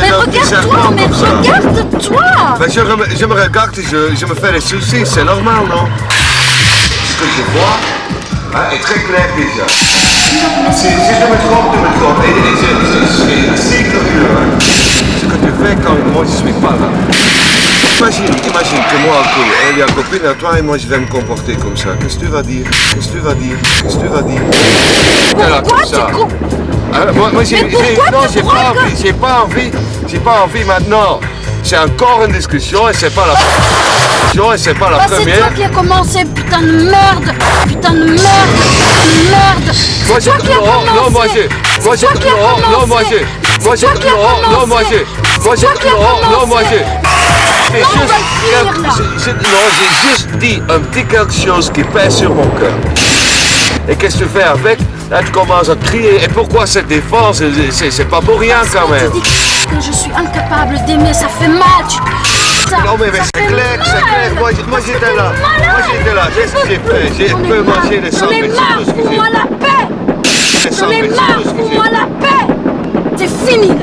mais regarde-toi, mais regarde-toi Ben, je, me regarde et je, je me fais des soucis, c'est normal, non? Ce que je vois hein, est très clair déjà. Si, si je me trompe, je me trompe. Et, et je, suis assez curieux. hein. Ce que tu fais quand moi je suis pas là. Imagine, imagine que moi, que elle est un copine à toi et moi je vais me comporter comme ça. Qu'est-ce que tu vas dire? Qu'est-ce que tu vas dire? Qu'est-ce que tu vas dire? Pourquoi tu crois Ah, moi, moi, Mais pourquoi tu crois pas que- envie, j'ai pas envie, j'ai pas envie maintenant. C'est encore une discussion et c'est pas la discussion et c'est pas la Bah, c'est première. toi qui as commencé, putain de merde Putain de merde de Merde Moi, C'est toi qui as non, commencé non, moi, j'ai- moi, C'est j'ai- toi qui as non, non, moi, j'ai- moi, C'est j'ai- non, non, moi, j'ai- moi, C'est j'ai- non, non, moi, j'ai- juste j'ai juste dit un petit quelque chose qui pèse sur mon cœur. Et qu'est-ce que tu fais avec Là, tu commences à crier. Et pourquoi cette défense C'est- pas pour rien quand même? Que je suis incapable d'aimer, ça fait mal ça- Non mais, mais c'est clair, c'est clair. Moi, moi, j'étais là. Moi j'étais là. J'ai ce que j'ai fait. J'ai peu mangé les J'en ai marre, fous-moi la paix J'en ai marre, fous-moi la paix C'est fini là